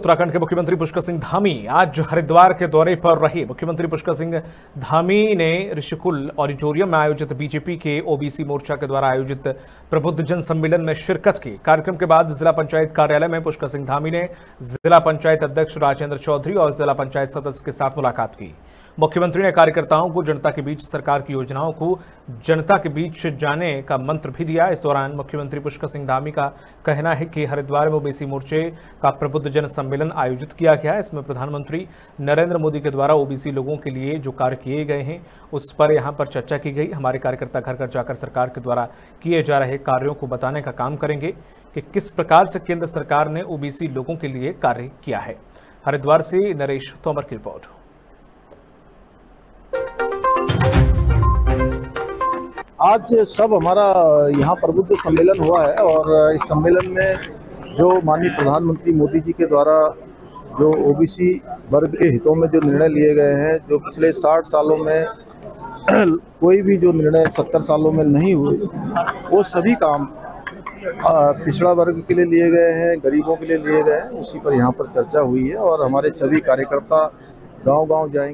उत्तराखंड के मुख्यमंत्री पुष्कर सिंह धामी आज हरिद्वार के दौरे पर रहे। मुख्यमंत्री पुष्कर सिंह धामी ने ऋषिकुल ऑडिटोरियम में आयोजित बीजेपी के ओबीसी मोर्चा के द्वारा आयोजित प्रबुद्ध जन सम्मेलन में शिरकत की। कार्यक्रम के बाद जिला पंचायत कार्यालय में पुष्कर सिंह धामी ने जिला पंचायत अध्यक्ष राजेंद्र चौधरी और जिला पंचायत सदस्य के साथ मुलाकात की। मुख्यमंत्री ने कार्यकर्ताओं को जनता के बीच सरकार की योजनाओं को जनता के बीच जाने का मंत्र भी दिया। इस दौरान मुख्यमंत्री पुष्कर सिंह धामी का कहना है कि हरिद्वार में ओबीसी मोर्चे का प्रबुद्ध जन सम्मेलन आयोजित किया गया इसमें प्रधानमंत्री नरेंद्र मोदी के द्वारा ओबीसी लोगों के लिए जो कार्य किए गए हैं, उस पर यहाँ पर चर्चा की गई। हमारे कार्यकर्ता घर घर जाकर सरकार के द्वारा किए जा रहे कार्यों को बताने का काम करेंगे कि किस प्रकार से केंद्र सरकार ने ओबीसी लोगों के लिए कार्य किया है। हरिद्वार से नरेश तोमर की रिपोर्ट। आज सब हमारा यहाँ प्रबुद्ध सम्मेलन हुआ है और इस सम्मेलन में जो माननीय प्रधानमंत्री मोदी जी के द्वारा जो ओबीसी वर्ग के हितों में जो निर्णय लिए गए हैं, जो पिछले 60 सालों में कोई भी जो निर्णय 70 सालों में नहीं हुए, वो सभी काम पिछड़ा वर्ग के लिए लिए गए हैं, गरीबों के लिए लिए गए हैं, उसी पर यहाँ पर चर्चा हुई है और हमारे सभी कार्यकर्ता गांव-गांव जाएँगे।